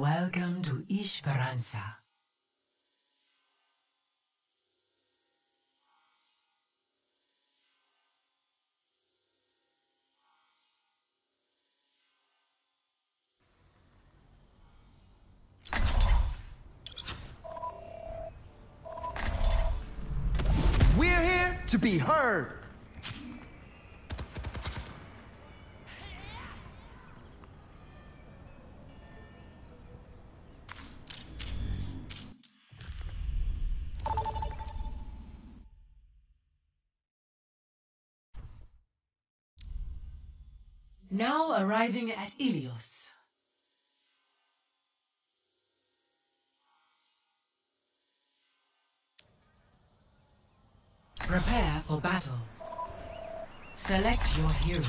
Welcome to Esperança. We're here to be heard. Arriving at Ilios. Prepare for battle. Select your hero.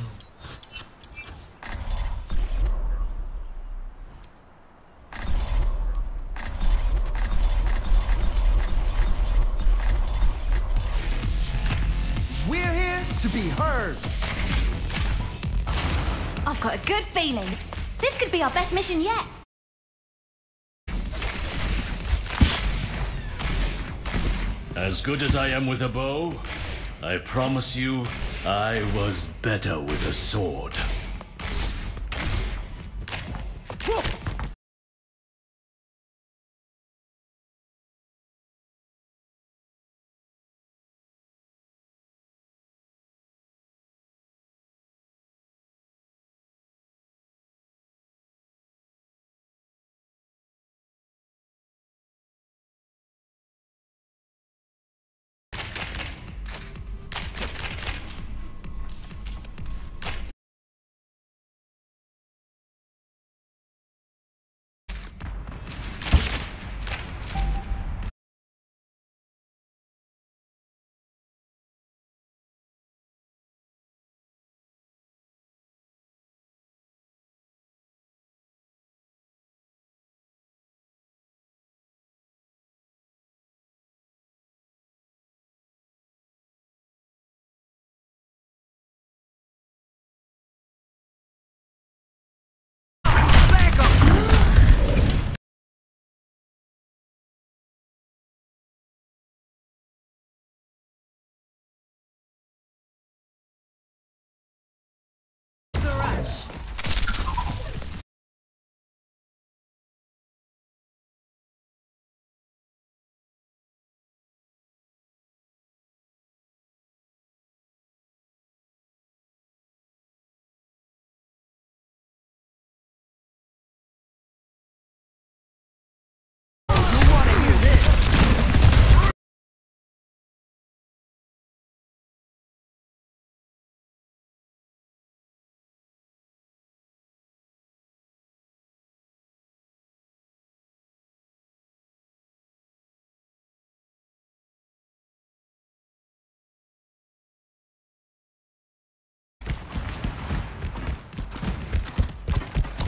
We're here to be heard. I've got a good feeling. This could be our best mission yet. As good as I am with a bow, I promise you, I was better with a sword.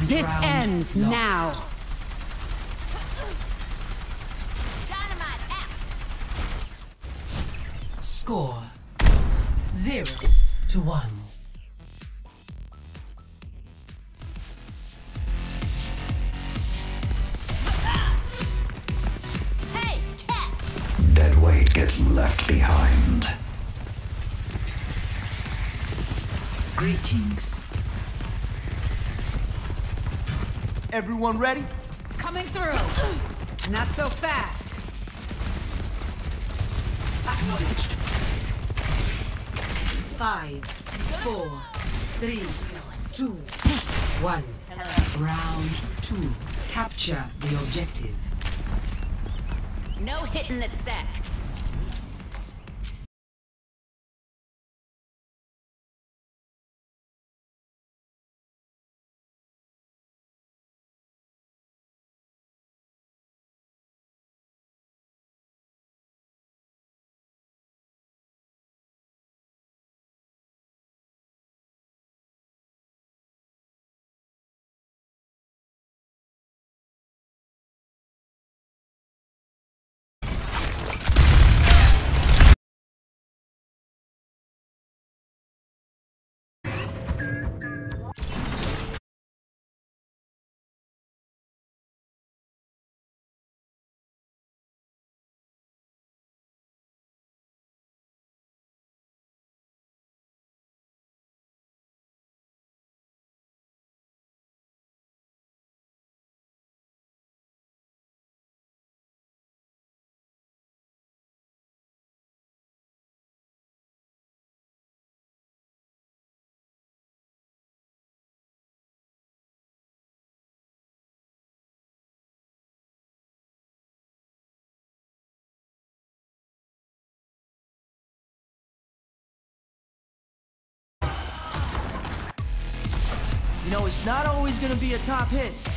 Best This round ends lost. now. Dynamite out. Score zero to one. Hey, catch. Dead weight gets left behind. Greetings. Everyone ready? Coming through. Not so fast. Acknowledged. Five, four, Three, two, one. Round two. Capture the objective. No hit in the sack. Know, it's not always gonna be a top hit.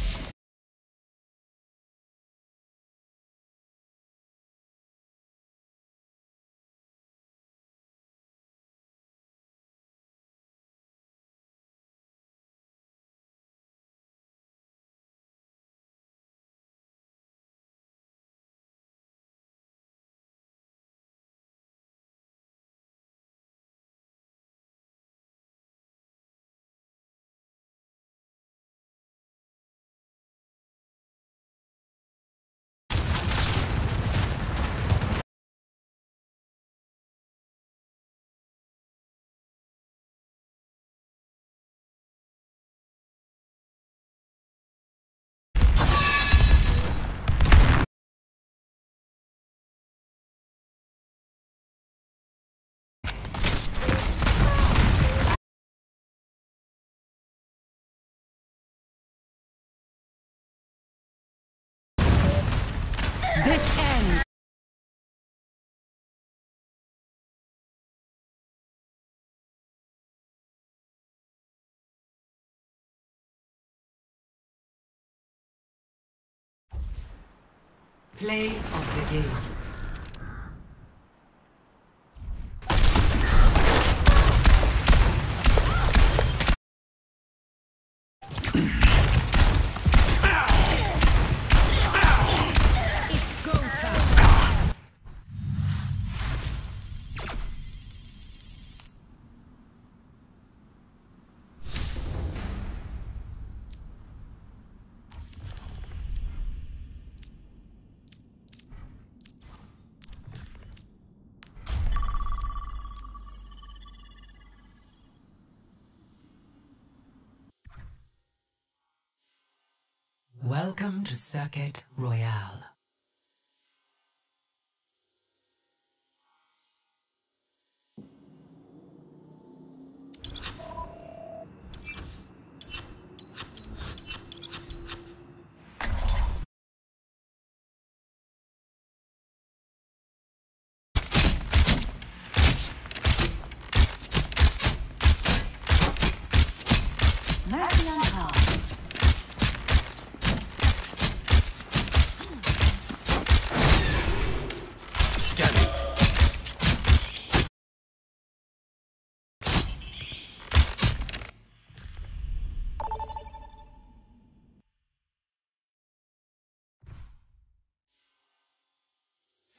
Play of the game. Welcome to Circuit Royal.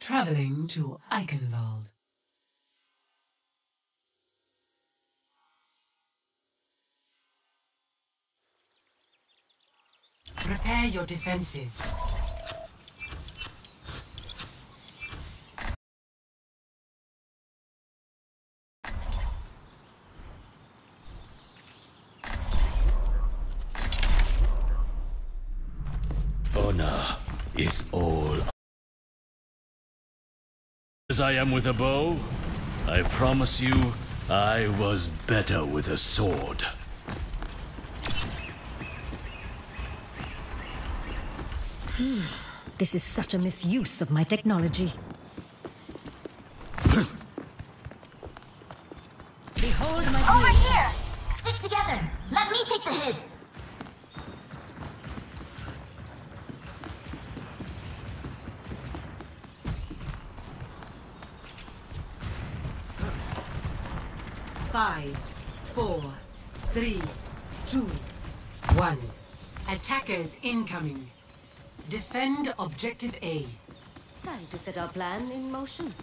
Traveling to Eichenwald. Prepare your defenses. Honor is all. As I am with a bow, I promise you, I was better with a sword. This is such a misuse of my technology. Five, four, three, two, one. Attackers incoming. Defend objective A. Time to set our plan in motion.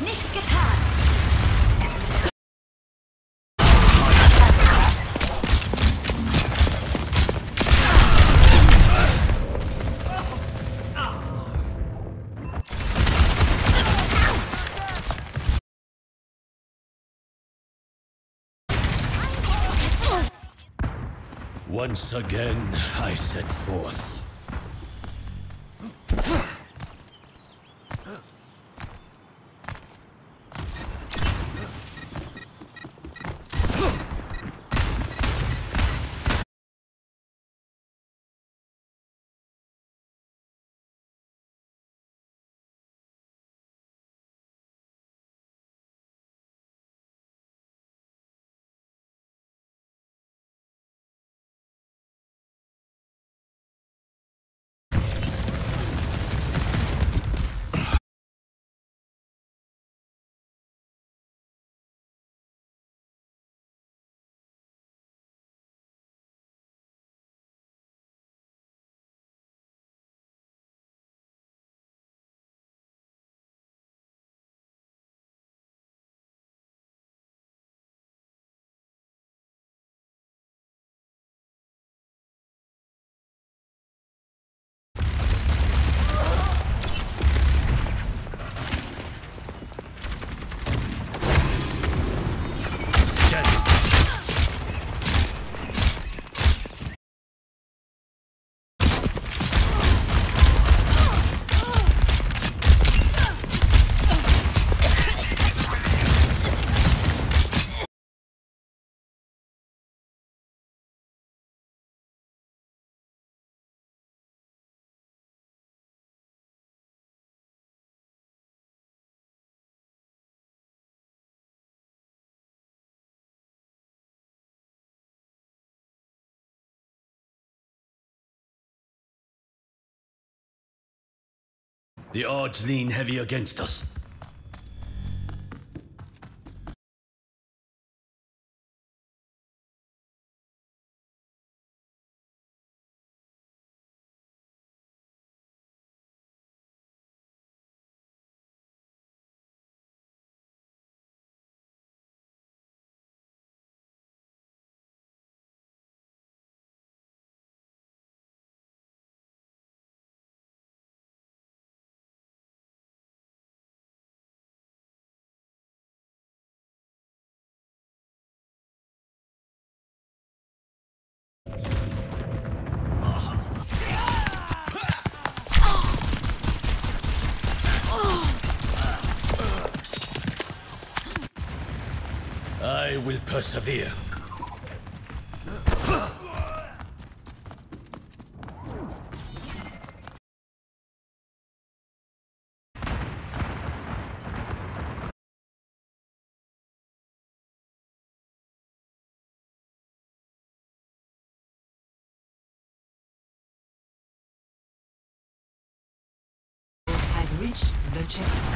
Nicht getan! Once again, I set forth. The odds lean heavy against us. I will persevere. Has reached the checkpoint.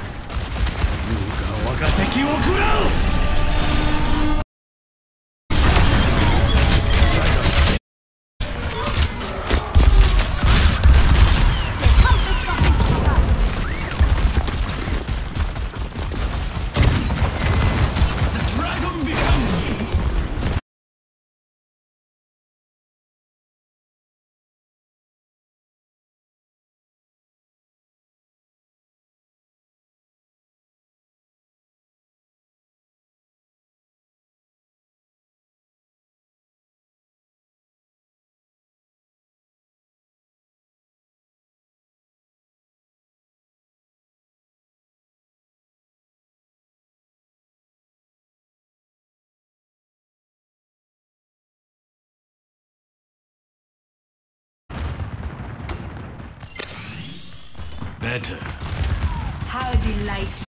Better. How delightful.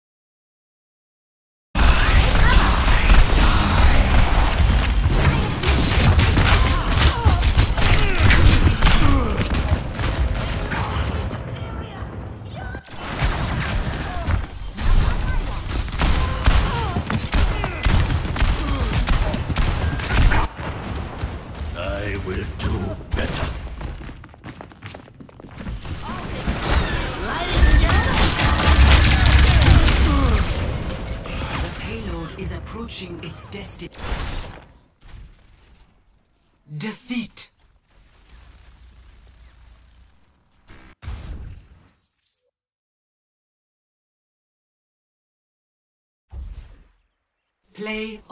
Play